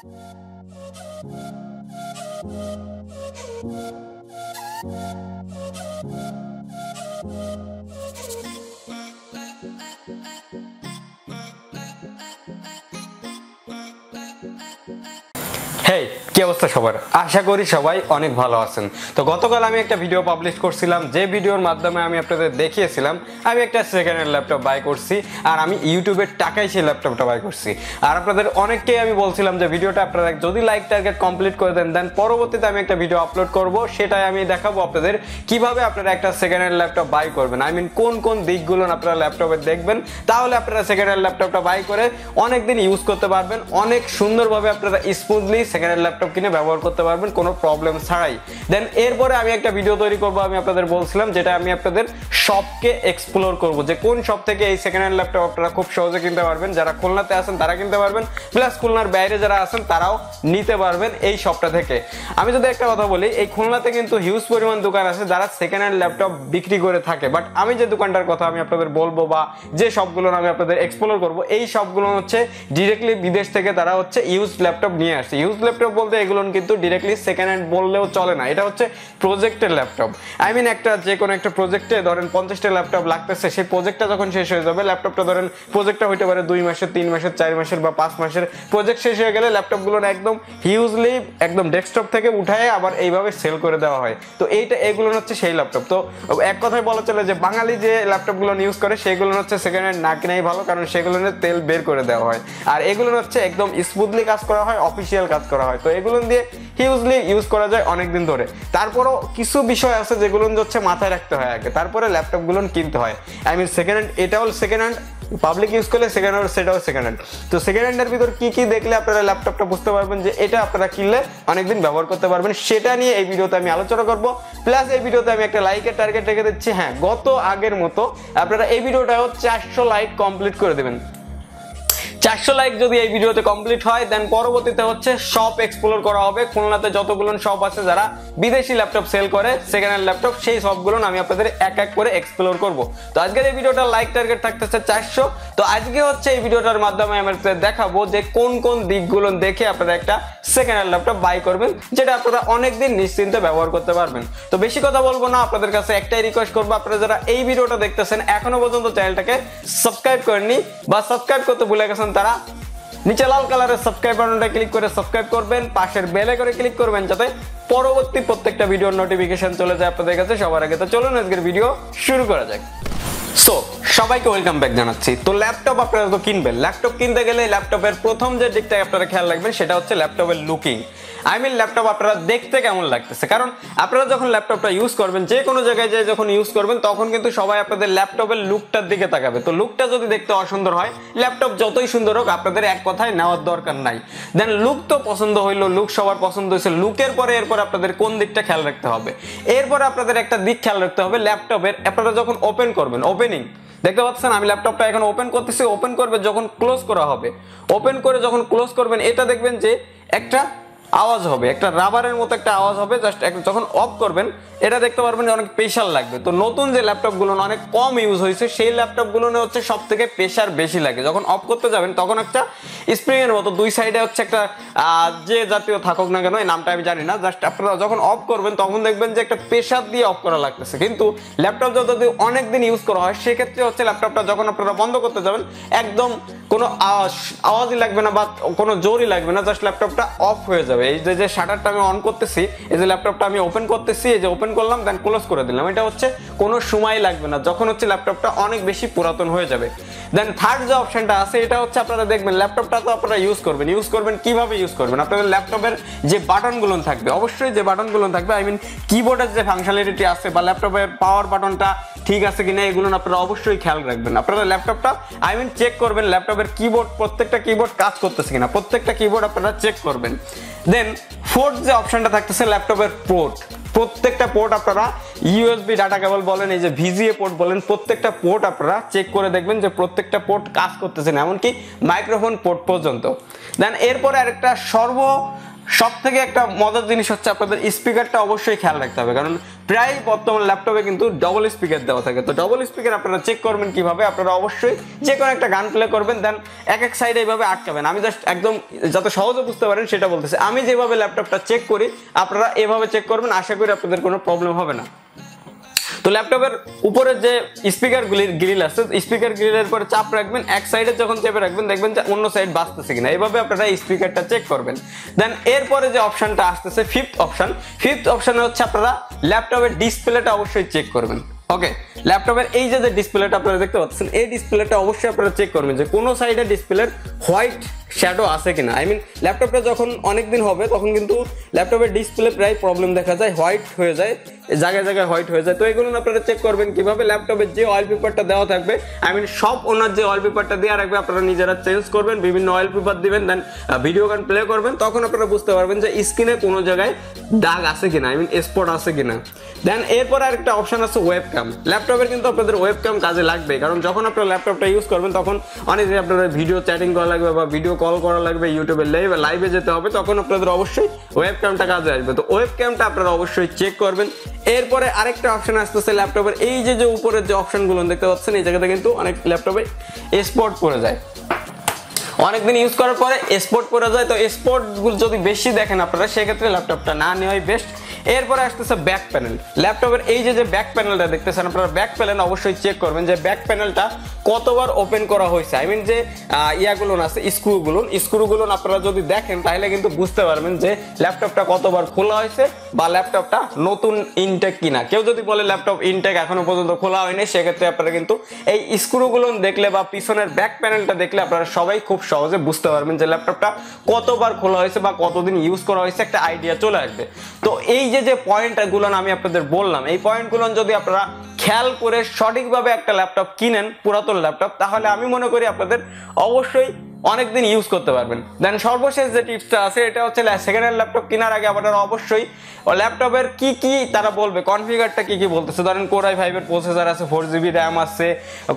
হেই কি অবস্থা সবার। আশা করি সবাই অনেক ভালো আছেন। তো গতকাল আমি একটা ভিডিও পাবলিশ করছিলাম, যে ভিডিওর মাধ্যমে আমি আপনাদের দেখিয়েছিলাম, আমি একটা সেকেন্ড হ্যান্ড ল্যাপটপ বাই করছি, আর আমি ইউটিউবের টাকায় সেই ল্যাপটপটা বাই করছি। আর আপনাদের অনেককেই আমি বলছিলাম যে ভিডিওটা আপনারা যদি লাইক টার্গেট কমপ্লিট করে দেন দেন পরবর্তীতে আমি একটা ভিডিও আপলোড করব, সেটাই আমি দেখাবো আপনাদের কীভাবে আপনারা একটা সেকেন্ড হ্যান্ড ল্যাপটপ বাই করবেন। আই মিন কোন কোন দিকগুলো আপনারা ল্যাপটপে দেখবেন, তাহলে আপনারা সেকেন্ড হ্যান্ড ল্যাপটপটা বাই করে অনেক দিন ইউজ করতে পারবেন। অনেক সুন্দরভাবে আপনারা স্মুথলি সেকেন্ড হ্যান্ড ল্যাপটপ কিনে ব্যবহার করতে পারবেন, কোনো প্রবলেম ছাড়াই। দেন এরপরে আমি একটা ভিডিও তৈরি করব, আমি আপনাদের বলছিলাম, যেটা আমি আপনাদের শপকে এক্সপ্লোর করব, যে কোন শপ থেকে এই সেকেন্ড হ্যান্ড ল্যাপটপ আপনারা খুব সহজে কিনতে পারবেন। যারা খুলনাতে আছেন, তারা কিনতে পারবেন প্লাস খুলনার বাইরে যারা আছেন, তারাও নিতে পারবেন এই শপটা থেকে। আমি যদি একটা কথা বলি, এই খুলনাতে কিন্তু হিউজ পরিমাণ দোকান আছে, যারা সেকেন্ড হ্যান্ড ল্যাপটপ বিক্রি করে থাকে। বাট আমি যে দোকানটার কথা আমি আপনাদের বলব বা যে সবগুলো আমি আপনাদের এক্সপ্লোর করব, এই সবগুলো হচ্ছে ডিরেক্টলি বিদেশ থেকে তারা হচ্ছে ইউজ ল্যাপটপ নিয়ে আসছে। ইউজ ল্যাপটপ বলতে এগুলো কিন্তু ডিরেক্টলি সেকেন্ড হ্যান্ড বললেও চলে না। এটা হচ্ছে প্রজেক্টের ল্যাপটপ আই মিন একটা যে কোনো একটা প্রজেক্টে ধরেন পঞ্চাশটা ল্যাপটপ লাগতেছে, সেই প্রজেক্টটা যখন শেষ হয়ে যাবে ল্যাপটপটা ধরেন প্রজেক্টটা হইতে পারে দুই মাসের, তিন মাসের, চার মাসের বা পাঁচ মাসের প্রজেক্ট শেষ হয়ে গেলে ল্যাপটপগুলো একদম হিউজলি একদম ডেস্কটপ থেকে উঠায় আবার এইভাবে সেল করে দেওয়া হয়। তো এইটা এগুলো হচ্ছে সেই ল্যাপটপ তো এক কথায় বলা চলে যে বাঙালি যে ল্যাপটপগুলো ইউজ করে সেগুলো হচ্ছে সেকেন্ড হ্যান্ড না কিনাই ভালো, কারণ সেগুলো তেল বের করে দেওয়া হয়। আর এগুলো হচ্ছে একদম স্মুথলি কাজ করা হয় অফিসিয়াল কাজ করা হয়। তো এগুলো দিয়ে হিউজলি ইউজ করা যায় অনেকদিন ধরে। তারপরও কিছু বিষয় আছে যেগুলো হচ্ছে মাথায় রাখতে হয় আগে। তারপরে ল্যাপটপগুলো কিনতে হয়। আই মিন সেকেন্ড হ্যান্ড এটাও সেকেন্ড হ্যান্ড পাবলিক ইউজ করলে সেকেন্ড হ্যান্ড সেটাও সেকেন্ড হ্যান্ড তো সেকেন্ড হ্যান্ডের ভিতর কি কি দেখলে আপনারা ল্যাপটপটা বুঝতে পারবেন যে এটা আপনারা কিনলে অনেকদিন ব্যবহার করতে পারবেন। সেটা নিয়ে এই ভিডিওতে আমি আলোচনা করব। প্লাস এই ভিডিওতে আমি একটা লাইকের টার্গেট রেখে দিচ্ছি। হ্যাঁ গত আগের মতো আপনারা এই ভিডিওটাও চারশো লাইক কমপ্লিট করে দেবেন। চারশো লাইক যদি এই ভিডিওতে কমপ্লিট হয় দেন পরবর্তীতে হচ্ছে শপ এক্সপ্লোর করা হবে। খুলনাতে যতগুলো শপ আছে যারা বিদেশি ল্যাপটপ সেল করে সেকেন্ড হ্যান্ড ল্যাপটপ সেই সবগুলো আমি আপনাদের এক এক করে এক্সপ্লোর করব। তো আজকের এই ভিডিওটার লাইক টার্গেট থাকতেছে চারশো। তো আজকে হচ্ছে এই ভিডিওটার মাধ্যমে আমি আপনাদের দেখাবো যে কোন কোন দিকগুলো দেখে আপনারা একটা সেকেন্ড হ্যান্ড ল্যাপটপ বাই করবেন, যেটা আপনারা অনেকদিন নিশ্চিন্তে ব্যবহার করতে পারবেন। তো বেশি কথা বলব না, আপনাদের কাছে একটাই রিকোয়েস্ট করব, আপনারা যারা এই ভিডিওটা দেখতেছেন, এখনও পর্যন্ত চ্যানেলটাকে সাবস্ক্রাইব করেননি বা সাবস্ক্রাইব করতে ভুলে গেছেন তারা নিচে লাল কালারের সাবস্ক্রাইব বাটনটা ক্লিক করে সাবস্ক্রাইব করবেন, পাশের বেলে করে ক্লিক করবেন যাতে পরবর্তী প্রত্যেকটা ভিডিওর নোটিফিকেশন চলে যায় আপনাদের কাছে। সবার আগে তো চলুন আজকের ভিডিও শুরু করা যাক। সো সবাইকে ওয়েলকাম ব্যাক জানাচ্ছি। তো ল্যাপটপ আপনারা তো কিনবেন। ল্যাপটপ কিনতে গেলে ল্যাপটপের প্রথম যে দিকটা আপনারা খেয়াল রাখবেন সেটা হচ্ছে ল্যাপটপের লুকিং আই মিন ল্যাপটপ আপনারা দেখতে কেমন লাগতেছে? কারণ আপনারা যখন ল্যাপটপটা ইউজ করবেন, যে কোনো জায়গায় যায় যখন ইউজ করবেন, তখন কিন্তু সবাই আপনাদের ল্যাপটপের লুকটার দিকে তাকাবে। তো লুকটা যদি দেখতে অসুন্দর হয় ল্যাপটপ যতই সুন্দর হোক, আপনাদের এক কথায় নেওয়ার দরকার নাই। দেন লুক তো পছন্দ হইল লুক সবার পছন্দ হয়েছে লুকের পরে এরপর আপনাদের কোন দিকটা খেয়াল রাখতে হবে? এরপর আপনাদের একটা দিক খেয়াল রাখতে হবে ল্যাপটপের আপনারা যখন ওপেন করবেন ওপেনিং দেখতে পাচ্ছেন? আমি ল্যাপটপটা এখন ওপেন করতেছি ওপেন করবে যখন ক্লোজ করা হবে। ওপেন করে যখন ক্লোজ করবেন, এটা দেখবেন যে একটা আওয়াজ হবে, একটা রাবারের মতো একটা আওয়াজ হবে জাস্ট যখন অফ করবেন, এটা দেখতে পারবেন যে অনেক প্রেশার লাগবে। তো নতুন যে ল্যাপটপগুলো অনেক কম ইউজ হয়েছে, সেই ল্যাপটপগুলো হচ্ছে সব থেকে প্রেশার বেশি লাগে। যখন অফ করতে যাবেন, তখন একটা স্প্রিং এর মতো, দুই সাইডে হচ্ছে একটা যে জাতীয় থাকুক না কেন, এই নামটা আমি জানি না জাস্ট আপনারা যখন অফ করবেন, তখন দেখবেন যে একটা প্রেশার দিয়ে অফ করা লাগতেছে। কিন্তু ল্যাপটপ যদি অনেক দিন ইউজ করা হয়, সেক্ষেত্রে হচ্ছে ল্যাপটপটা যখন আপনারা বন্ধ করতে যাবেন, একদম কোনো আওয়াজ আওয়াজই লাগবে না বা কোনো জোরই লাগবে না জাস্ট ল্যাপটপটা অফ হয়ে যাবে। এই যে যে শাটারটা আমি অন করতেছি, এই যে ল্যাপটপটা আমি ওপেন করতেছি, এই যে ওপেন করলাম দেন ক্লোজ করে দিলাম। এটা হচ্ছে কোনো সময় লাগবে না। যখন হচ্ছে ল্যাপটপটা অনেক বেশি পুরাতন হয়ে যাবে। দেন থার্ড যে অপশনটা আছে, এটা হচ্ছে আপনারা দেখবেন ল্যাপটপটা তো আপনারা ইউজ করবেন। ইউজ করবেন, কীভাবে ইউজ করবেন? আপনাদের ল্যাপটপের যে বাটনগুলো থাকবে, অবশ্যই যে বাটনগুলো থাকবে আই মিন কিবোর্ডের যে ফাংশনালিটি আছে বা ল্যাপটপের পাওয়ার বাটনটা ঠিক আছে কিনা, এগুলো আপনারা অবশ্যই খেয়াল রাখবেন। আপনারা ল্যাপটপটা আই মিন চেক করবেন ল্যাপটপের কিবোর্ড প্রত্যেকটা কিবোর্ড কাজ করতেছে কিনা, প্রত্যেকটা কিবোর্ড আপনারা চেক করবেন। দেন ফোর্থ যে অপশনটা থাকতেছে ল্যাপটপের পোর্ট প্রত্যেকটা পোর্ট আপনারা ইউএসবি ডাটা কেবল বলেন, এই যে ভিজিএ পোর্ট বলেন, প্রত্যেকটা পোর্ট আপনারা চেক করে দেখবেন যে প্রত্যেকটা পোর্ট কাজ করতেছে না, এমনকি মাইক্রোফোন পোর্ট পর্যন্ত। দেন এরপরে আরেকটা সর্ব সব থেকে একটা মজার জিনিস হচ্ছে আপনাদের স্পিকারটা অবশ্যই খেয়াল রাখতে হবে, কারণ প্রায় বর্তমান ল্যাপটপে কিন্তু ডবল স্পিকার দেওয়া থাকে। তো ডবল স্পিকার আপনারা চেক করবেন কীভাবে? আপনারা অবশ্যই যে কোনো একটা গান প্লে করবেন দেন এক এক সাইডে এইভাবে আটকাবেন। আমি জাস্ট একদম যত সহজে বুঝতে পারেন সেটা বলতেছি। আমি যেভাবে ল্যাপটপটা চেক করি, আপনারা এভাবে চেক করবেন, আশা করি আপনাদের কোনো প্রবলেম হবে না। ল্যাপটপের উপরে যে স্পিকার গ্রিল আছে স্পিকার গ্রিলের পরে চাপ রাখবেন, এক সাইডে যখন চেপে রাখবেন, দেখবেন যে অন্য সাইড বাঁচতেছে কিনা। এইভাবে আপনারা স্পিকারটা চেক করবেন। দেন এরপরে যে অপশনটা আসতেছে ফিফথ অপশন ফিফথ অপশনে হচ্ছে আপনারা ল্যাপটপের ডিসপ্লেটা অবশ্যই চেক করবেন। ওকে ল্যাপটপের এই যে যে ডিসপ্লেটা আপনারা দেখতে পাচ্ছেন, এই ডিসপ্লেটা অবশ্যই আপনারা চেক করবেন যে কোনো সাইডে ডিসপ্লের হোয়াইট শ্যাডো আছে কিনা? আই মিন ল্যাপটপটা যখন অনেক দিন হবে, তখন কিন্তু ল্যাপটপের ডিসপ্লে প্রায় প্রবলেম দেখা যায় হোয়াইট হয়ে যায়, জায়গায় জায়গায় হোয়াইট হয়ে যায়। তো এগুলো আপনারা চেক করবেন কীভাবে ল্যাপটপের যে অয়েল পেপারটা দেওয়া থাকবে আই মিন সব ওনার যে অয়েল পেপারটা দেওয়া রাখবে, আপনারা নিজেরা চেঞ্জ করবেন, বিভিন্ন অয়েল পেপার দিবেন দেন ভিডিও গান প্লে করবেন, তখন আপনারা বুঝতে পারবেন যে স্ক্রিনে কোনো জায়গায় দাগ আছে কিনা আই মিন স্পট আছে কিনা। দেন এরপর আরেকটা অপশন আছে ওয়েব ক্যাম ল্যাপটপের কিন্তু আপনাদের ওয়েব ক্যাম কাজে লাগবে কারণ যখন আপনারা ল্যাপটপটা ইউজ করবেন, তখন অনেক আপনাদের ভিডিও চ্যাটিং করা লাগবে বা ভিডিও কল করা লাগবে ইউটিউবে লাইভে লাইভে যেতে হবে, তখন আপনাদের অবশ্যই ওয়েব ক্যামটা কাজে আসবে। তো ওয়েব ক্যামটা আপনারা অবশ্যই চেক করবেন। এরপরে আরেকটা অপশন আসতেছে ল্যাপটপের এই যে যে উপরের যে অপশনগুলো দেখতে পাচ্ছেন, এই জায়গাতে কিন্তু অনেক ল্যাপটপে স্পট পড়ে যায়। অনেকদিন ইউজ করার পরে স্পোর্ট পরে যায়। তো স্পোর্টগুলো যদি বেশি দেখেন আপনারা, সেক্ষেত্রে ল্যাপটপটা না নেওয়াই বেস্ট এরপরে আসতেছে ব্যাক প্যানেল ল্যাপটপের এই যে ব্যাক প্যানেলটা দেখতেছেন, আপনারা ব্যাক প্যানেল অবশ্যই চেক করবেন যে ব্যাক প্যানেলটা কতবার ওপেন করা হয়েছে। আই মিন যে ইয়াগুলো আছে স্ক্রুগুলো স্ক্রুগুলো আপনারা যদি দেখেন, তাহলে কিন্তু বুঝতে পারবেন যে ল্যাপটপটা কতবার খোলা হয়েছে বা ল্যাপটপটা নতুন ইনটেক কিনা। কেউ যদি বলে ল্যাপটপ ইনটেক এখনও পর্যন্ত খোলা হয়নি, সেক্ষেত্রে আপনারা কিন্তু এই স্ক্রুগুলো দেখলে বা পিছনের ব্যাক প্যানেলটা দেখলে আপনারা সবাই খুব সহজে বুঝতে পারবেন যে ল্যাপটপটা কতবার খোলা হয়েছে বা কতদিন ইউজ করা হয়েছে, একটা আইডিয়া চলে আসবে। তো এই যে যে পয়েন্টগুলো আমি আপনাদের বললাম, এই পয়েন্টগুলো যদি আপনারা খেয়াল করে সঠিকভাবে একটা ল্যাপটপ কিনেন, পুরাতন ল্যাপটপ তাহলে আমি মনে করি আপনাদের অবশ্যই অনেকদিন ইউজ করতে পারবেন। দেন সর্বশেষ যে টিপসটা আছে, এটা হচ্ছে সেকেন্ড হ্যান্ড ল্যাপটপ কেনার আগে আপনারা অবশ্যই ল্যাপটপের কি কি তারা বলবে? কনফিগারটা কি কি বলতেছে? ধরেন কোরাই ফাইভের প্রসেসর আছে ফোর জিবি র্যাম আছে,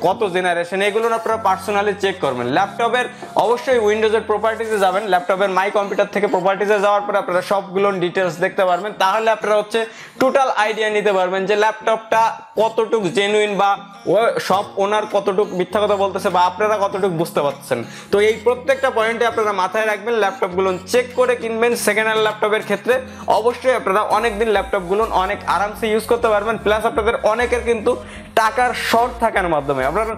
কত জেনারেশন এগুলো আপনারা পার্সোনালি চেক করবেন। ল্যাপটপের অবশ্যই উইন্ডোজের প্রপার্টিসে যাবেন। ল্যাপটপের মাই কম্পিউটার থেকে প্রপার্টিসে যাওয়ার পরে আপনারা সবগুলো ডিটেলস দেখতে পারবেন। তাহলে আপনারা হচ্ছে টোটাল আইডিয়া নিতে পারবেন যে ল্যাপটপটা কতটুকু জেনুইন বা সব ওনার কতটুকু মিথ্যা কথা বলতেছে বা আপনারা কতটুকু বুঝতে পারছেন তো এই প্রত্যেকটা পয়েন্টে আপনারা মাথায় রাখবেন, ল্যাপটপগুলো চেক করে কিনবেন সেকেন্ড হ্যান্ড ল্যাপটপের ক্ষেত্রে। অবশ্যই আপনারা অনেকদিন ল্যাপটপগুলো অনেক আরামসে ইউজ করতে পারবেন প্লাস আপনাদের অনেকের কিন্তু টাকার শর্ট থাকার মাধ্যমে। আপনারা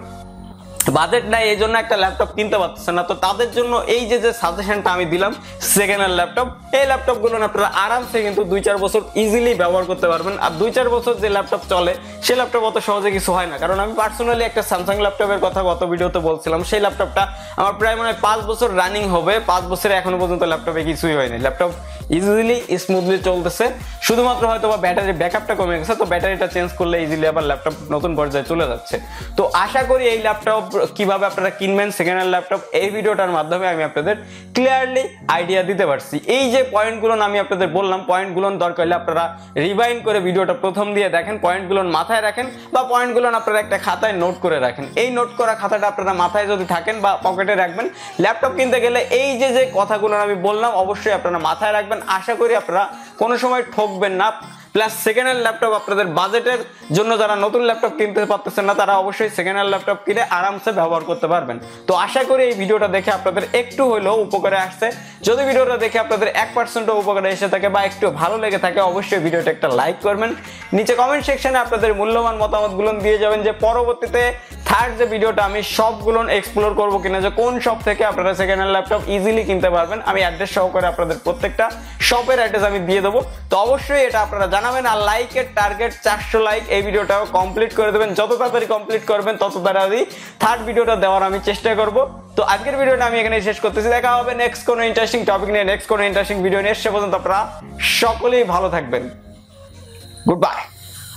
বাজেট নাই, এই জন্য একটা ল্যাপটপ কিনতে পারতেছে না। তো তাদের জন্য এই যে যে সাজেশনটা আমি দিলাম সেকেন্ড হ্যান্ড ল্যাপটপ এই ল্যাপটপগুলো আপনারা আরামসে কিন্তু দুই চার বছর ইজিলি ব্যবহার করতে পারবেন। আর দুই চার বছর যে ল্যাপটপ চলে সেই ল্যাপটপ অত সহজে কিছু হয় না। কারণ আমি পার্সোনালি একটা স্যামসাং ল্যাপটপের কথা গত ভিডিওতে বলছিলাম। সেই ল্যাপটপটা আমার প্রায় মনে হয় পাঁচ বছর রানিং হবে। পাঁচ বছরে এখনও পর্যন্ত ল্যাপটপে কিছুই হয়নি। ল্যাপটপ ইজিলি স্মুথলি চলতেছে। শুধুমাত্র হয়তো বা ব্যাটারি ব্যাকআপটা কমে গেছে, তো ব্যাটারিটা চেঞ্জ করলে ইজিলি আবার ল্যাপটপ নতুন পর্যায়ে চলে যাচ্ছে। তো আশা করি এই ল্যাপটপ কীভাবে আপনারা কিনবেন সেকেন্ড হ্যান্ড ল্যাপটপ এই ভিডিওটার মাধ্যমে আমি আপনাদের ক্লিয়ারলি আইডিয়া দিতে পারছি। এই যে পয়েন্টগুলো আমি আপনাদের বললাম পয়েন্টগুলো দরকার হলে আপনারা রিভাইন্ড করে ভিডিওটা প্রথম দিয়ে দেখেন পয়েন্টগুলো মাথায় রাখেন বা পয়েন্টগুলো আপনারা একটা খাতায় নোট করে রাখেন। এই নোট করা খাতাটা আপনারা মাথায় যদি থাকেন বা পকেটে রাখবেন ল্যাপটপ কিনতে গেলে এই যে যে কথাগুলো আমি বললাম, অবশ্যই আপনারা মাথায় রাখবেন আশা করি আপনারা কোনো সময় ঠকবেন না। প্লাস সেকেন্ড হ্যান্ড ল্যাপটপ আপনাদের বাজেটের জন্য যারা নতুন ল্যাপটপ কিনতে পারতেছেন না, তারা অবশ্যই সেকেন্ড হ্যান্ড ল্যাপটপ কিনে আরামসে ব্যবহার করতে পারবেন। তো আশা করি এই ভিডিওটা দেখে আপনাদের একটু হলেও উপকারে আসছে। যদি ভিডিওটা দেখে আপনাদের এক পার্সেন্টও উপকারে এসে থাকে বা একটু ভালো লেগে থাকে, অবশ্যই ভিডিওটা একটা লাইক করবেন। নিচে কমেন্ট সেকশনে আপনাদের মূল্যবান মতামতগুলো দিয়ে যাবেন যে পরবর্তীতে থার্ড যে ভিডিওটা আমি সবগুলো এক্সপ্লোর করব কিনা, যে কোন শপ থেকে আপনারা সেকেন্ড হ্যান্ড ল্যাপটপ ইজিলি কিনতে পারবেন, আমি অ্যাড্রেস সহকারে আপনাদের প্রত্যেকটা শপের অ্যাড্রেস আমি দিয়ে দেবো। তো অবশ্যই এটা আপনারা জানাবেন, আর লাইকের টার্গেট চারশো লাইক এই ভিডিওটাও কমপ্লিট করে দেবেন। যত তাড়াতাড়ি কমপ্লিট করবেন, তত তাড়াতাড়ি থার্ড ভিডিওটা দেওয়ার আমি চেষ্টা করব। তো আজকের ভিডিওটা আমি এখানে শেষ করতেছি, দেখা হবে নেক্সট কোনো ইন্টারেস্টিং টপিক নিয়ে নেক্সট কোনো ইন্টারেস্টিং ভিডিও নিয়ে, সে পর্যন্ত আপনারা সকলেই ভালো থাকবেন। Good bye